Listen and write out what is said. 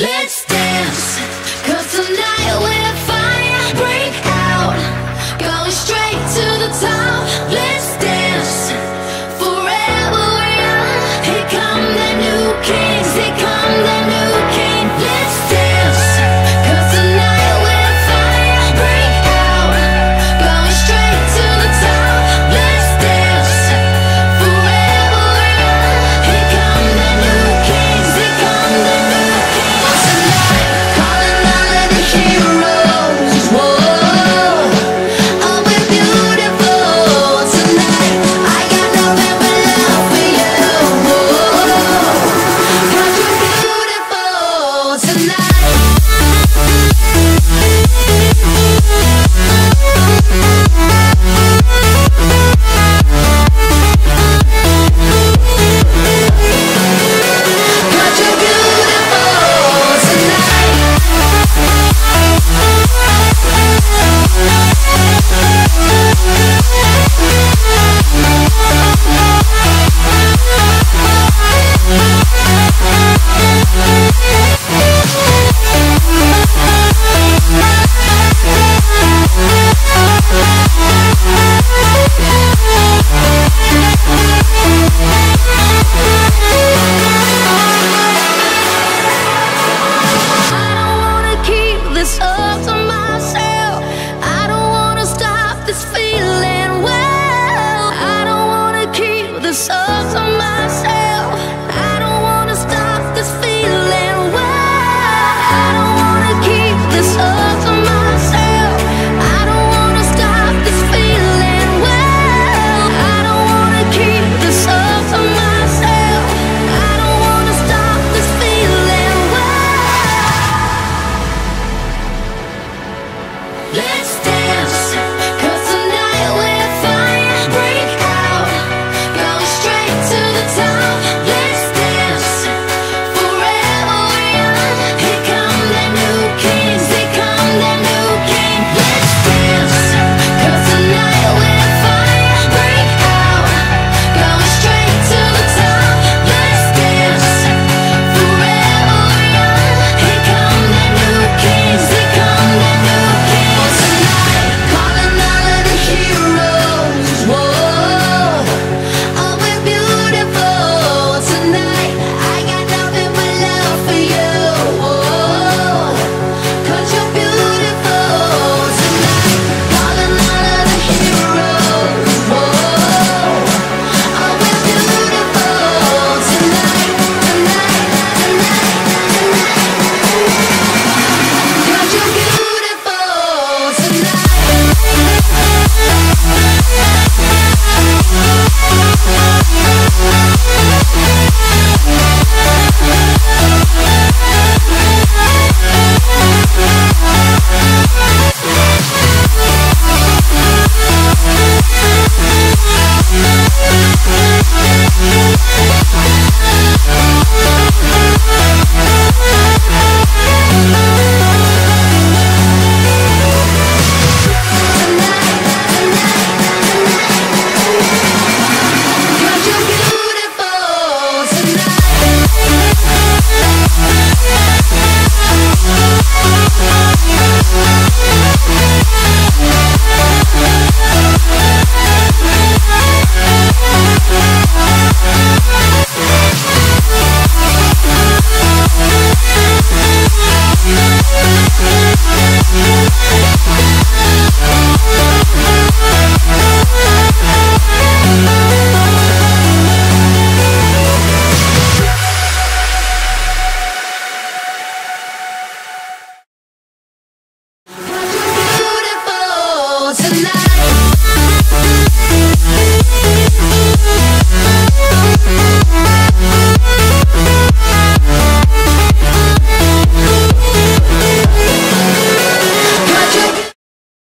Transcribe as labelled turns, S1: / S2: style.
S1: Let's. Let's